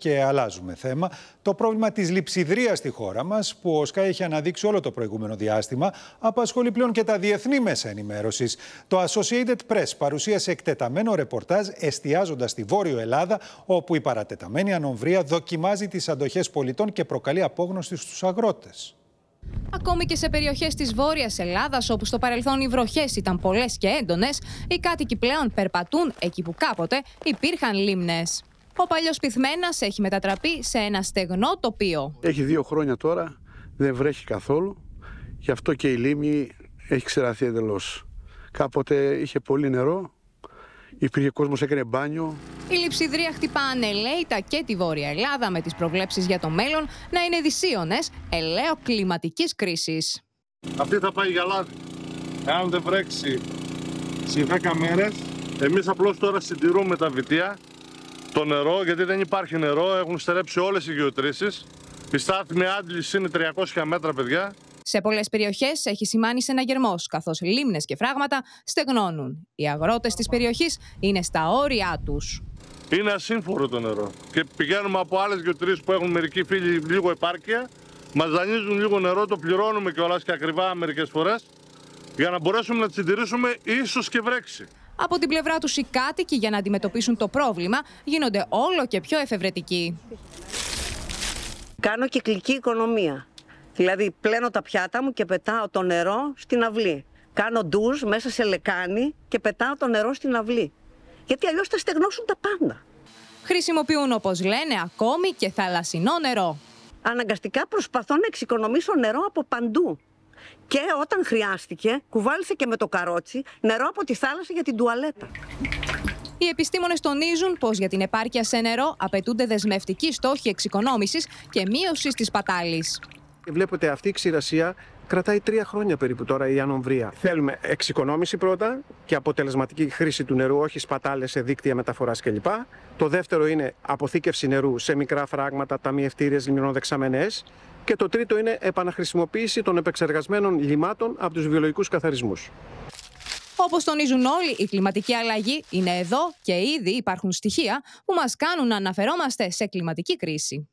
Και αλλάζουμε θέμα. Το πρόβλημα της λειψιδρίας στη χώρα μας, που ο ΣΚΑ έχει αναδείξει όλο το προηγούμενο διάστημα, απασχολεί πλέον και τα διεθνή μέσα ενημέρωσης. Το Associated Press παρουσίασε εκτεταμένο ρεπορτάζ εστιάζοντας στη Βόρειο Ελλάδα, όπου η παρατεταμένη ανομβρία δοκιμάζει τις αντοχές πολιτών και προκαλεί απόγνωση στους αγρότες. Ακόμη και σε περιοχές της Βόρειας Ελλάδας, όπου στο παρελθόν οι βροχές ήταν πολλές και έντονες, οι κάτοικοι πλέον περπατούν εκεί που κάποτε υπήρχαν λίμνες. Ο παλιός πυθμένας έχει μετατραπεί σε ένα στεγνό τοπίο. Έχει δύο χρόνια τώρα, δεν βρέχει καθόλου. Γι' αυτό και η λίμνη έχει ξεραθεί εντελώς. Κάποτε είχε πολύ νερό, υπήρχε κόσμος, έκανε μπάνιο. Η λειψιδρία χτυπά ανελαίητα και τη Βόρεια Ελλάδα με τις προβλέψεις για το μέλλον να είναι δυσίωνες ελαίο κλιματικής κρίσης. Αυτή θα πάει για λάδι. Εάν δεν βρέξει σε 10 μέρες, εμείς απλώς τώρα συντηρούμε τα βιτία το νερό, γιατί δεν υπάρχει νερό, έχουν στερέψει όλες οι γεωτρήσεις. Η στάθμη άντληση είναι 300 μέτρα, παιδιά. Σε πολλές περιοχές έχει σημάνει γερμό, καθώς λίμνες και φράγματα στεγνώνουν. Οι αγρότες της περιοχής είναι στα όρια τους. Είναι ασύμφορο το νερό. Και πηγαίνουμε από άλλες γεωτρήσεις που έχουν μερικοί φίλοι λίγο επάρκεια. Μας δανείζουν λίγο νερό, το πληρώνουμε κιόλας και ακριβά μερικές φορές. Για να μπορέσουμε να τη συντηρήσουμε, ίσως και βρέξει. Από την πλευρά τους οι κάτοικοι για να αντιμετωπίσουν το πρόβλημα γίνονται όλο και πιο εφευρετικοί. Κάνω κυκλική οικονομία. Δηλαδή πλένω τα πιάτα μου και πετάω το νερό στην αυλή. Κάνω ντουζ μέσα σε λεκάνη και πετάω το νερό στην αυλή. Γιατί αλλιώς θα στεγνώσουν τα πάντα. Χρησιμοποιούν όπως λένε ακόμη και θαλασσινό νερό. Αναγκαστικά προσπαθώ να εξοικονομήσω νερό από παντού. Και όταν χρειάστηκε, κουβάλισε και με το καρότσι νερό από τη θάλασσα για την τουαλέτα. Οι επιστήμονες τονίζουν πως για την επάρκεια σε νερό απαιτούνται δεσμευτικοί στόχοι εξοικονόμησης και μείωσης της πατάλης. Βλέπετε αυτή η ξηρασία κρατάει τρία χρόνια περίπου τώρα η ανομβρία. Θέλουμε εξοικονόμηση πρώτα και αποτελεσματική χρήση του νερού, όχι σπατάλες σε δίκτυα μεταφοράς κλπ. Το δεύτερο είναι αποθήκευση νερού σε μικρά φράγματα, ταμιευτήριε, λιμνοδεξαμενέ. Και το τρίτο είναι επαναχρησιμοποίηση των επεξεργασμένων λιμάτων από τους βιολογικούς καθαρισμούς. Όπως τονίζουν όλοι, η κλιματική αλλαγή είναι εδώ και ήδη υπάρχουν στοιχεία που μας κάνουν να αναφερόμαστε σε κλιματική κρίση.